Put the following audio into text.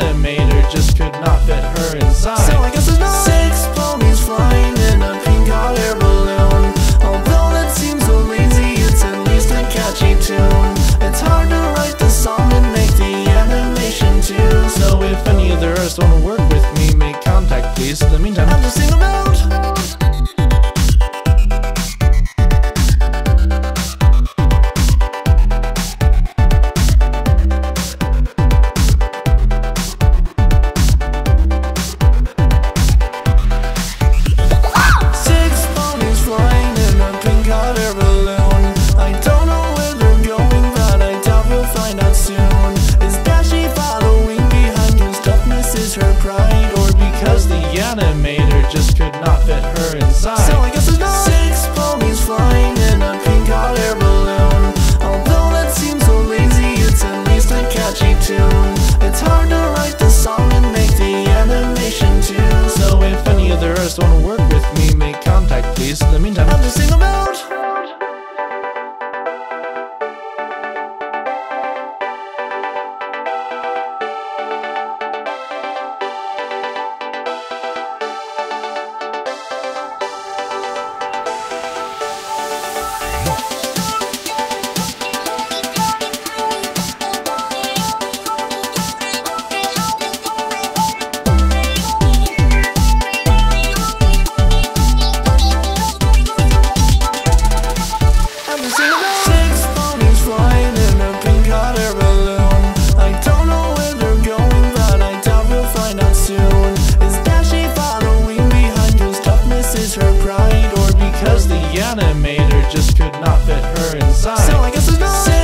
animator just could not fit her inside. So I guess there's not Six ponies flying in a pink hot air balloon. Although that seems so lazy, it's at least a catchy tune. It's hard to write the song and make the animation too So if any of the artists wanna work with me, make contact please. In the meantime, I'm just sing about animator just could not fit her inside. So I guess it's not six ponies flying in a pink hot air balloon. Although that seems so lazy, it's at least a catchy tune. It's hard to write the song and make the animation too. So if any other artists want to work with me, make contact please. In the meantime, I'm just sing about. or because the animator just could not fit her inside. So I guess there's no.